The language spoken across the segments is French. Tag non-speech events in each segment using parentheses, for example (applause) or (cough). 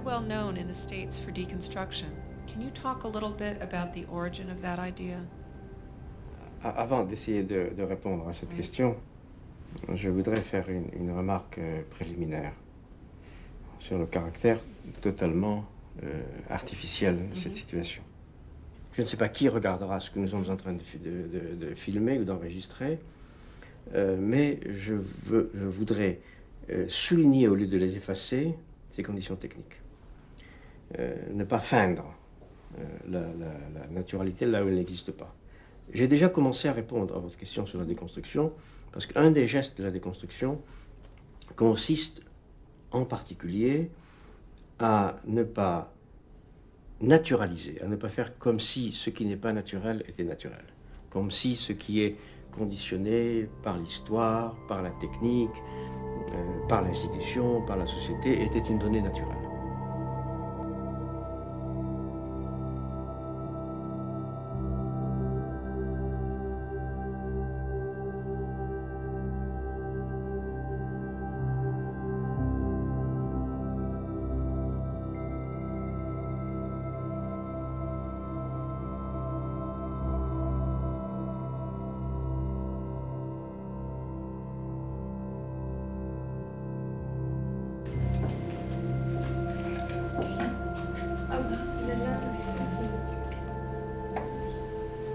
well known in the States for deconstruction. Can you talk a little bit about the origin of that idea? Avant d'essayer de, de, répondre à cette question, je voudrais faire une, une remarque euh, préliminaire sur le caractère totalement euh, artificiel de cette mhm. situation. Je ne sais pas qui regardera ce que nous sommes en train de, de, de filmer ou d'enregistrer, euh, mais je, veux, je voudrais euh, souligner, au lieu de les effacer, ces conditions techniques. Euh, ne pas feindre la, la, naturalité là où elle n'existe pas. J'ai déjà commencé à répondre à votre question sur la déconstruction, parce qu'un des gestes de la déconstruction consiste en particulier à ne pas naturaliser, à ne pas faire comme si ce qui n'est pas naturel était naturel, comme si ce qui est conditionné par l'histoire, par la technique, euh, par l'institution, par la société, était une donnée naturelle.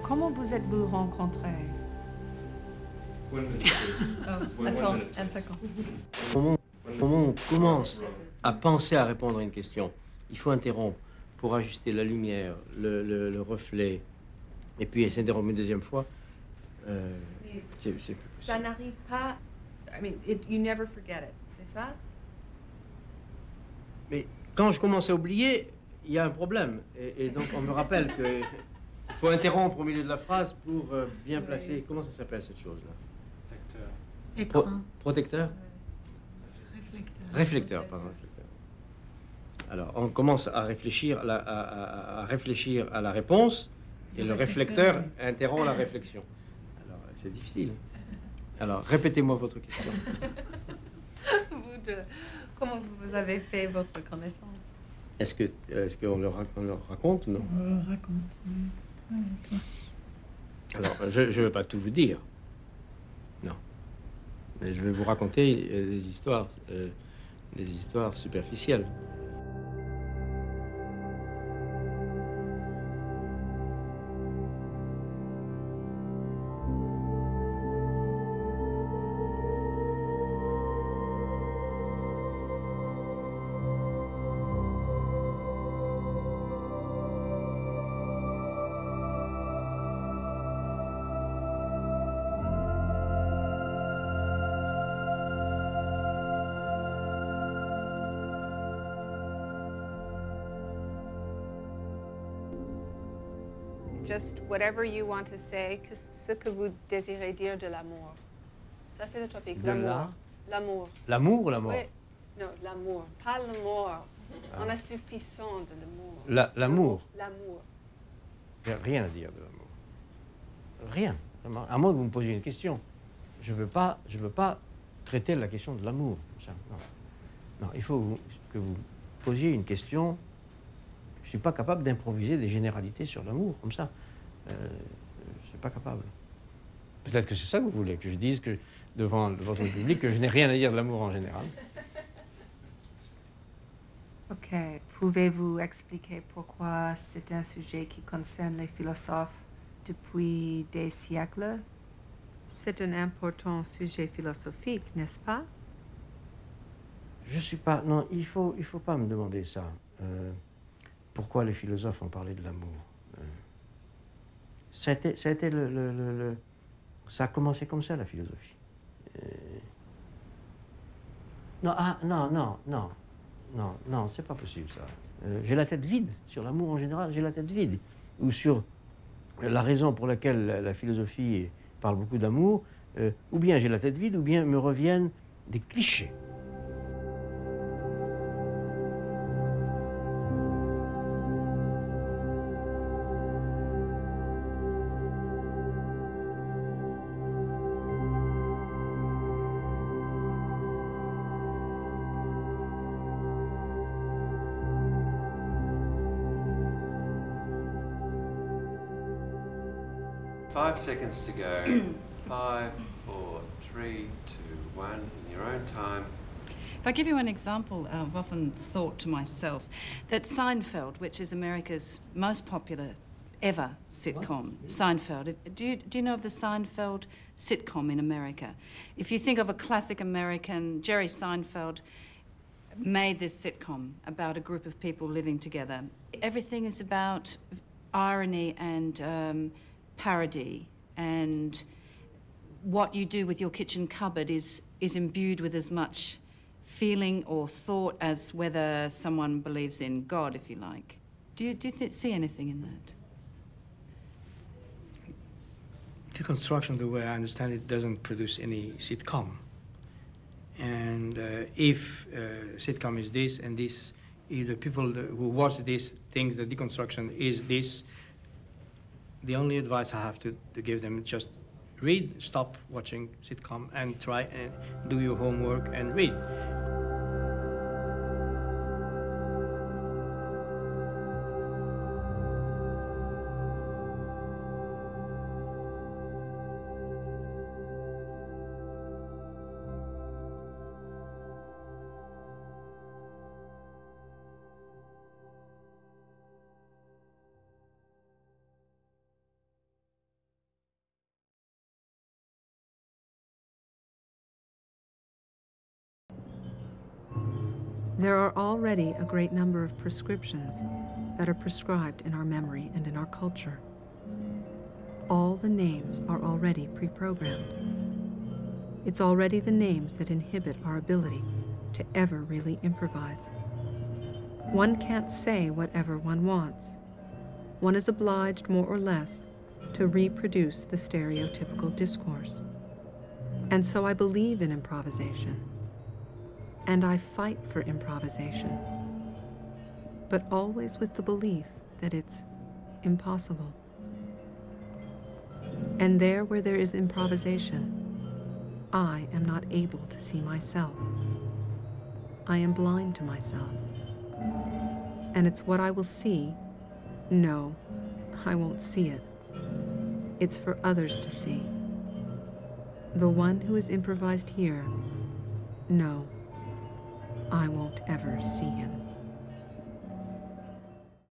Comment vous êtes-vous rencontrés? Oh, Attends, un second. Au moment où on commence à penser à répondre à une question, il faut interrompre pour ajuster la lumière, le, le, le reflet, et puis s'interrompre une deuxième fois. Euh, ça n'arrive pas. I mean, it, you never forget it, c'est ça? Mais quand je commence à oublier, il y a un problème. Et, et donc on me rappelle que il faut interrompre au milieu de la phrase pour euh, bien placer. Comment ça s'appelle cette chose-là? Protecteur. protecteur? Réflecteur. Réflecteur, pardon. Réflecteur. Alors, on commence à réfléchir à, la, à, à, réfléchir à la réponse et le, réflecteur, interrompt la réflexion. Alors, c'est difficile. Alors, répétez-moi votre question. (laughs) vous deux, comment vous avez fait votre connaissance? Est-ce que est-ce qu'on leur, leur, raconte non? On leur raconte. Alors, je ne vais pas tout vous dire. Non. Mais je vais vous raconter des histoires, euh, des histoires superficielles. Just whatever you want to say, que, ce que vous désirez dire de l'amour. Ça, c'est le topic. L'amour. L'amour. L'amour ou l'amour? Oui. Non, l'amour. Pas l'amour. Ah. On a suffisant de l'amour. L'amour L'amour. Il n'y a rien à dire de l'amour. Rien. Vraiment. À moins que vous me posiez une question. Je ne veux, pas, je veux pas traiter la question de l'amour. Non. non, il faut que vous posiez une question je ne suis pas capable d'improviser des généralités sur l'amour, comme ça. Euh, je ne suis pas capable. Peut-être que c'est ça que vous voulez, que je dise que, devant votre public que je n'ai rien à dire de l'amour en général. (laughs) Ok. Pouvez-vous expliquer pourquoi c'est un sujet qui concerne les philosophes depuis des siècles? C'est un important sujet philosophique, n'est-ce pas? Je ne suis pas... Non, il ne faut, il faut pas me demander ça. Euh, pourquoi les philosophes ont parlé de l'amour. Euh, ça a, commencé comme ça, la philosophie. Euh, non, ah, non, non, non, non, non, c'est pas possible ça. Euh, j'ai la tête vide sur l'amour en général, j'ai la tête vide. Ou sur la raison pour laquelle la, philosophie parle beaucoup d'amour, ou bien j'ai la tête vide, ou bien me reviennent des clichés. Five seconds to go. (clears throat) Five, four, three, two, one. In your own time. If I give you an example, uh, I've often thought to myself that Seinfeld, which is America's most popular ever sitcom, Seinfeld. Do you, do you know of the Seinfeld sitcom in America? If you think of a classic American, Jerry Seinfeld made this sitcom about a group of people living together. Everything is about irony and um, parody, and what you do with your kitchen cupboard is, is imbued with as much feeling or thought as whether someone believes in God, if you like. Do you, do you see anything in that? The construction, the way I understand it, doesn't produce any sitcom. And uh, if uh, sitcom is this and this, if the people who watch this think that deconstruction is this, the only advice I have to, to give them is just read, stop watching sitcom, and try and do your homework and read. There are already a great number of prescriptions that are prescribed in our memory and in our culture. All the names are already pre programmed. It's already the names that inhibit our ability to ever really improvise. One can't say whatever one wants. One is obliged, more or less, to reproduce the stereotypical discourse. And so I believe in improvisation and I fight for improvisation, but always with the belief that it's impossible. And there where there is improvisation, I am not able to see myself. I am blind to myself. And it's what I will see. No, I won't see it. It's for others to see. The one who is improvised here, no, I won't ever see him.